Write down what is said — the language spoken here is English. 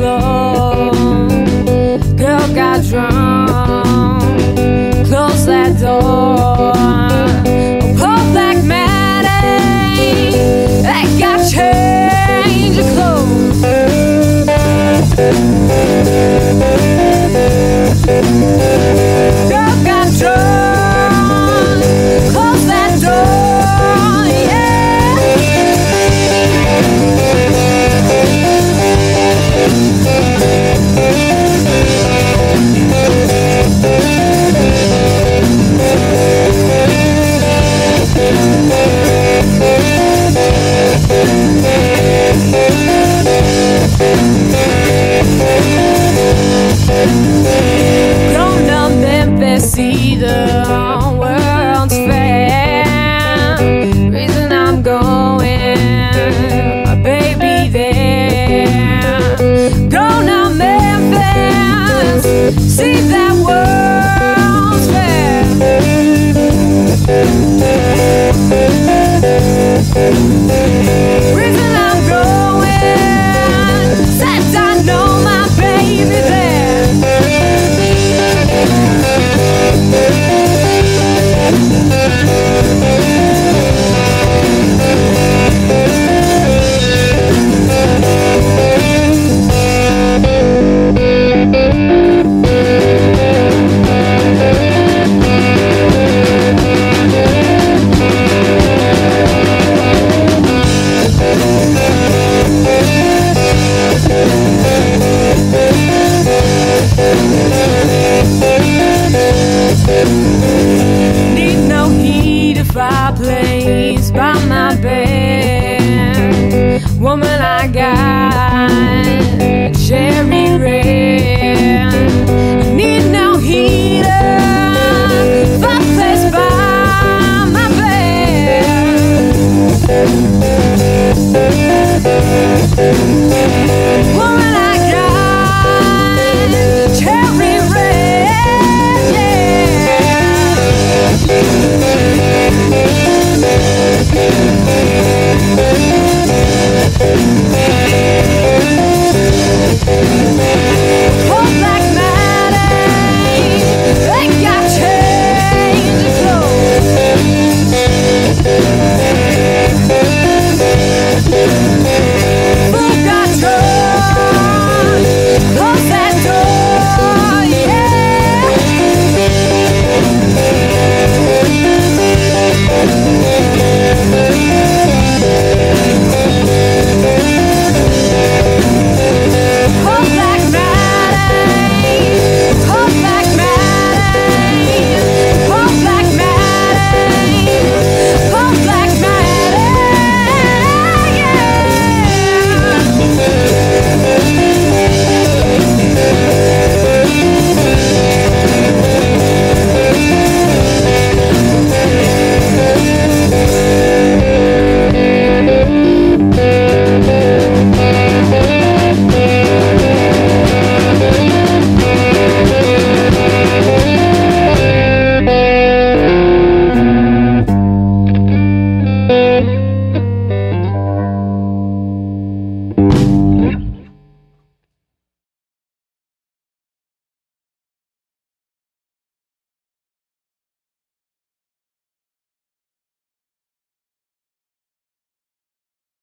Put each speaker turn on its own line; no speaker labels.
floor. Girl got drunk, close that door. A poor black man that got change of clothes. place by my bed. Woman, I got cherry red. Need no heater. Fireplace by my bed.